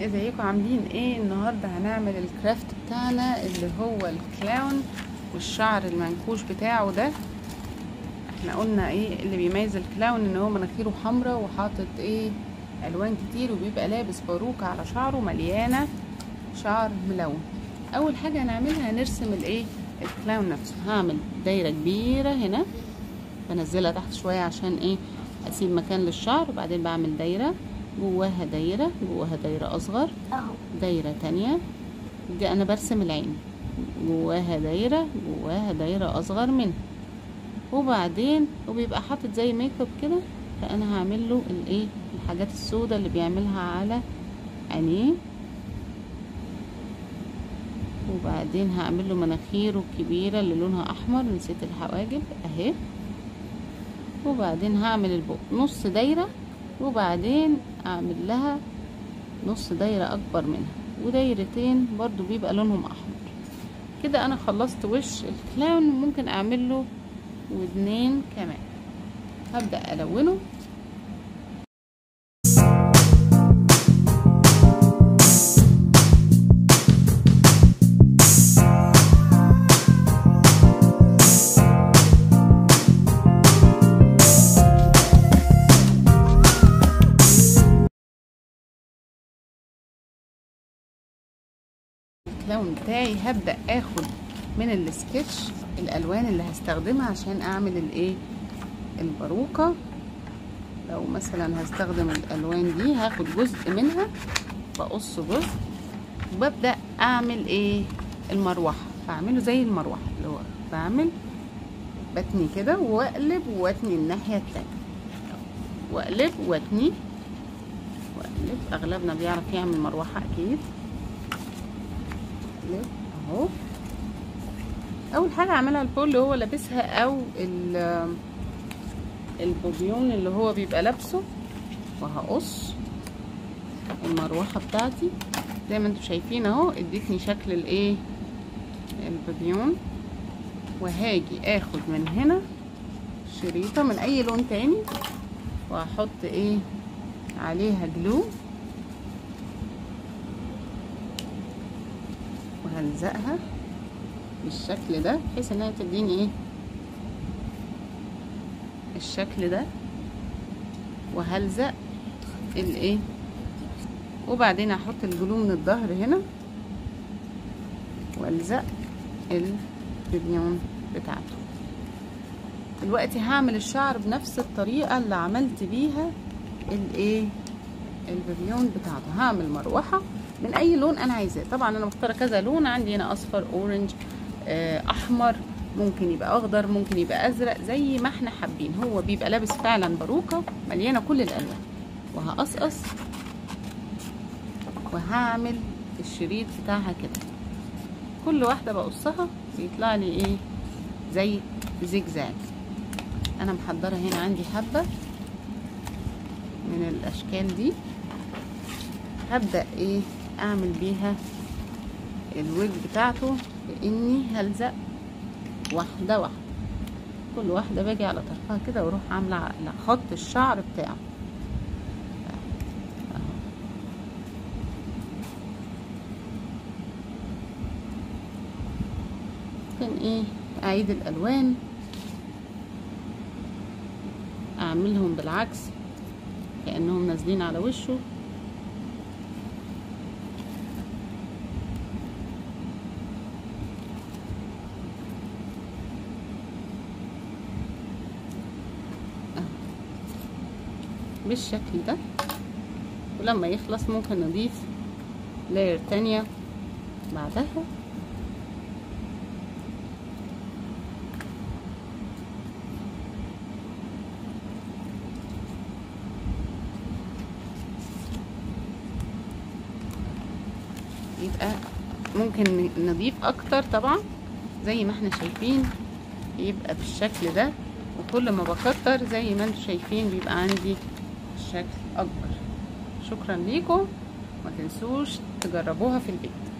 ازيكم؟ عاملين إيه؟ النهارده هنعمل ال craft بتاعنا اللي هو ال clown والشعر المنكوش بتاعه ده. إحنا قلنا إيه اللي بيميز ال clown؟ ان هو مناخيره حمراء وحاطط إيه؟ الوان كتير وبيبقى لابس باروكه على شعره مليانة شعر ملون. اول حاجة هنعملها هنرسم الايه؟ ال clown نفسه. هعمل دايرة كبيرة هنا. بنزلها تحت شوية عشان إيه؟ اسيب مكان للشعر. وبعدين بعمل دايرة. جواها دايره جواها دايره أصغر. أهو. دايرة تانية. دي أنا برسم العين. جواها دايره جواها دايره أصغر منها. وبعدين وبيبقى حاطط زي make up كده فأنا هعمل له الايه الحاجات السوداء اللي بيعملها على عينيه. وبعدين هعمل له مناخيره الكبيرة اللي لونها أحمر. نسيت الحواجب. أهي. وبعدين هعمل البق. نص دايرة. وبعدين أعمل لها نص دايرة أكبر منها ودايرتين برضو بيبقى لونهم أحمر. كده أنا خلصت وش الكلاون ممكن اعمل له ودنين كمان. هبدأ ألونه. الكلاون بتاعي هبدأ آخد من السكتش الألوان اللي هستخدمها عشان أعمل الإيه؟ الباروكة. لو مثلا هستخدم الألوان دي هاخد جزء منها بقص جزء وببدأ أعمل إيه؟ المروحة. بعمله زي المروحة اللي هو بعمل بتني كده وأقلب وأتني الناحية التانية. وأقلب وأتني وأقلب. أغلبنا بيعرف يعمل مروحة أكيد. أهو. أول حاجة اعملها ال bow اللي هو لابسها أو البوبيون اللي هو بيبقى لابسه وهقص المروحة بتاعتي. زي ما أنتم شايفين أهو ادتني شكل الإيه؟ البوبيون وهاجي آخد من هنا شريطة من أي لون تاني وهحط إيه؟ عليها جلو وهلزقها بالشكل ده بحيث إنها تديني إيه؟ الشكل ده وهلزق الايه وبعدين أحط الجلو من الظهر هنا وألزق البيبيون بتاعته. دلوقتي هعمل الشعر بنفس الطريقة اللي عملت بيها الايه البيبيون بتاعته. هعمل مروحة من أي لون أنا عايزاه. طبعا أنا مختارة كذا لون عندي هنا أصفر orange أحمر ممكن يبقى أخضر ممكن يبقى أزرق زي ما إحنا حابين. هو بيبقى لابس فعلا باروكة مليانة كل الألوان. وهقصقص وهعمل الشريط بتاعها كده. كل واحدة بقصها بيطلع لي إيه؟ زي زجزاج أنا محضرة هنا عندي حبة من الأشكال دي. هبدأ إيه؟ اعمل بيها الويج بتاعته بإني هلزق واحدة واحدة. كل واحدة باجي على طرفها كده وأروح عاملة على خط الشعر بتاعه. ممكن إيه أعيد الألوان. أعملهم بالعكس كأنهم نازلين على وشه. بالشكل ده. ولما يخلص ممكن نضيف لاير تانية بعدها. يبقى ممكن نضيف أكتر طبعا. زي ما إحنا شايفين يبقى بالشكل ده. وكل ما بكتر زي ما أنتم شايفين بيبقى عندي الشكل أكبر. شكرا ليكم. ما تنسوش تجربوها في البيت.